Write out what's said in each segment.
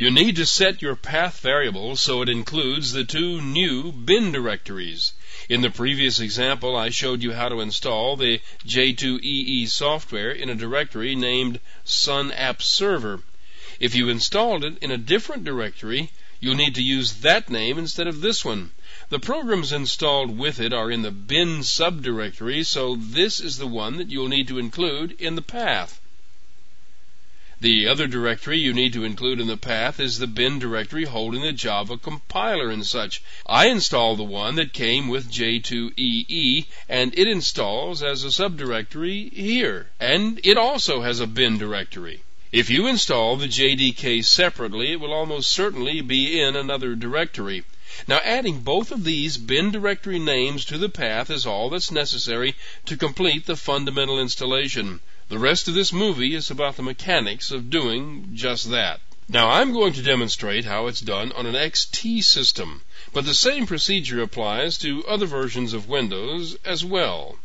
You need to set your path variable so it includes the two new bin directories. In the previous example, I showed you how to install the J2EE software in a directory named Sun App Server. If you installed it in a different directory, you'll need to use that name instead of this one. The programs installed with it are in the bin subdirectory, so this is the one that you'll need to include in the path. The other directory you need to include in the path is the bin directory holding the Java compiler and such. I installed the one that came with J2EE, and it installs as a subdirectory here. And it also has a bin directory. If you install the JDK separately, it will almost certainly be in another directory. Now adding both of these bin directory names to the path is all that's necessary to complete the fundamental installation. The rest of this movie is about the mechanics of doing just that. Now I'm going to demonstrate how it's done on an XP system, but the same procedure applies to other versions of Windows as well.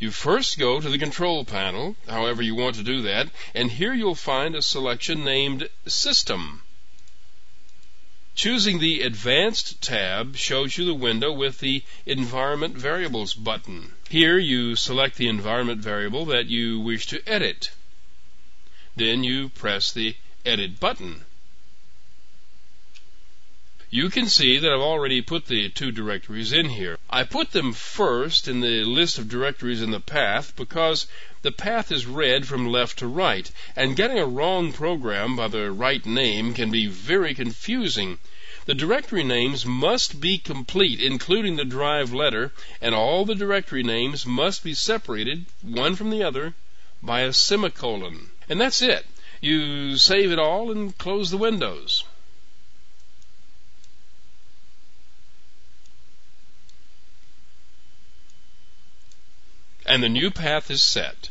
You first go to the control panel, however you want to do that, and here you'll find a selection named System. Choosing the Advanced tab shows you the window with the Environment Variables button. Here you select the environment variable that you wish to edit. Then you press the Edit button. You can see that I've already put the two directories in here. I put them first in the list of directories in the path because the path is read from left to right, and getting a wrong program by the right name can be very confusing. The directory names must be complete, including the drive letter, and all the directory names must be separated, one from the other, by a semicolon. And that's it. You save it all and close the windows. And the new path is set.